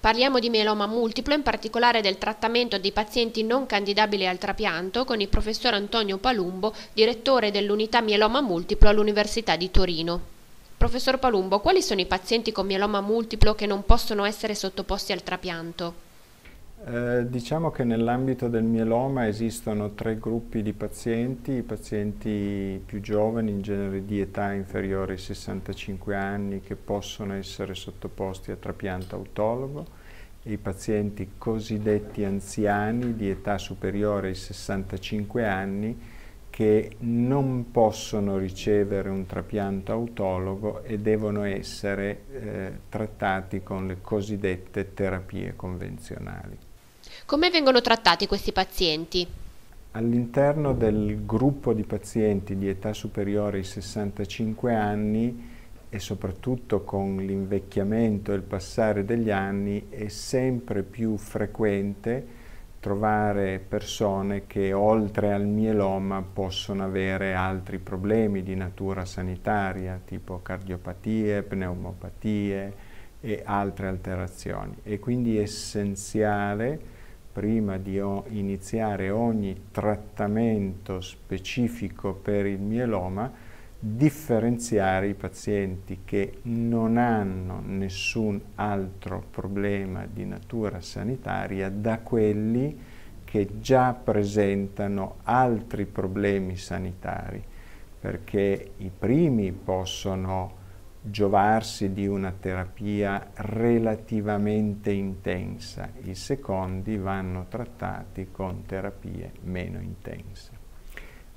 Parliamo di mieloma multiplo, in particolare del trattamento di pazienti non candidabili al trapianto, con il professor Antonio Palumbo, direttore dell'unità mieloma multiplo all'Università di Torino. Professor Palumbo, quali sono i pazienti con mieloma multiplo che non possono essere sottoposti al trapianto? Eh, diciamo che nell'ambito del mieloma esistono tre gruppi di pazienti, i pazienti più giovani, in genere di età inferiore ai 65 anni, che possono essere sottoposti a trapianto autologo, e i pazienti cosiddetti anziani di età superiore ai 65 anni che non possono ricevere un trapianto autologo e devono essere eh, trattati con le cosiddette terapie convenzionali. Come vengono trattati questi pazienti? All'interno del gruppo di pazienti di età superiore ai 65 anni e soprattutto con l'invecchiamento e il passare degli anni è sempre più frequente trovare persone che oltre al mieloma possono avere altri problemi di natura sanitaria tipo cardiopatie, pneumopatie e altre alterazioni e quindi è essenziale prima di iniziare ogni trattamento specifico per il mieloma, differenziare i pazienti che non hanno nessun altro problema di natura sanitaria da quelli che già presentano altri problemi sanitari, perché i primi possono giovarsi di una terapia relativamente intensa, i secondi vanno trattati con terapie meno intense.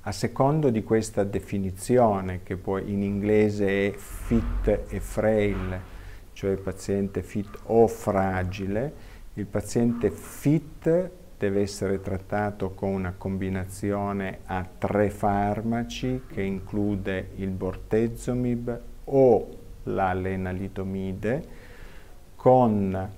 A secondo di questa definizione, che poi in inglese è fit e frail, cioè paziente fit o fragile, il paziente fit deve essere trattato con una combinazione a tre farmaci che include il bortezomib o la lenalidomide con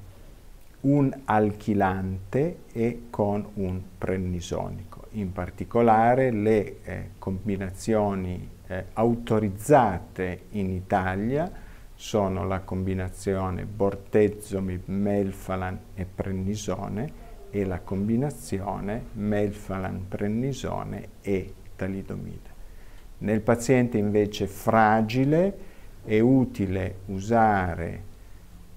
un alchilante e con un prednisonico. In particolare le eh, combinazioni eh, autorizzate in Italia sono la combinazione bortezomib, melfalan e prednisone e la combinazione melfalan, prednisone e talidomide. Nel paziente invece fragile è utile usare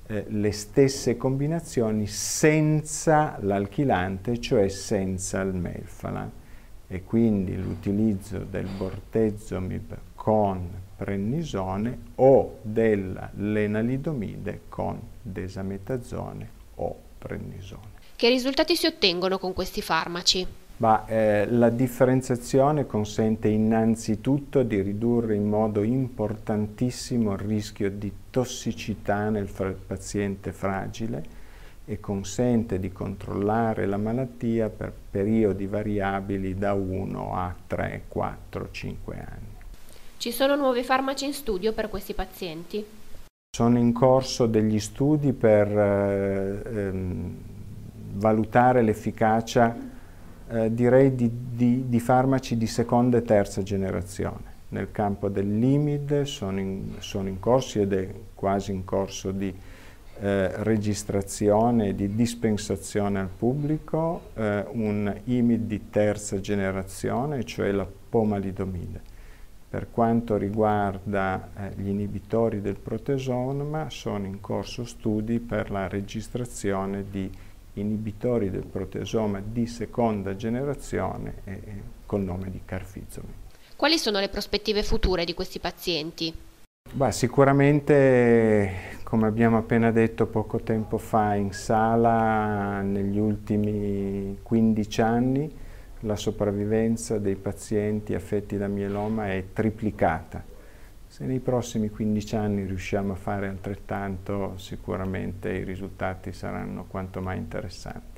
eh, le stesse combinazioni senza l'alchilante, cioè senza il melfalan e quindi l'utilizzo del bortezomib con prednisone o della lenalidomide con desametazone o prednisone. Che risultati si ottengono con questi farmaci? Ma, eh, la differenziazione consente innanzitutto di ridurre in modo importantissimo il rischio di tossicità nel paziente fragile e consente di controllare la malattia per periodi variabili da 1 a 3, 4, 5 anni. Ci sono nuovi farmaci in studio per questi pazienti? Sono in corso degli studi per eh, ehm, valutare l'efficacia eh, direi di, di, di, farmaci di seconda e terza generazione. Nel campo del limid sono in, sono in corso ed è quasi in corso di eh, registrazione e di dispensazione al pubblico eh, un IMID di terza generazione, cioè la pomalidomide. Per quanto riguarda eh, gli inibitori del protesoma, sono in corso studi per la registrazione di inibitori del protesoma di seconda generazione eh, col nome di carfizomib. Quali sono le prospettive future di questi pazienti? Bah, sicuramente, come abbiamo appena detto poco tempo fa in sala, negli ultimi 15 anni la sopravvivenza dei pazienti affetti da mieloma è triplicata se nei prossimi 15 anni riusciamo a fare altrettanto, sicuramente i risultati saranno quanto mai interessanti.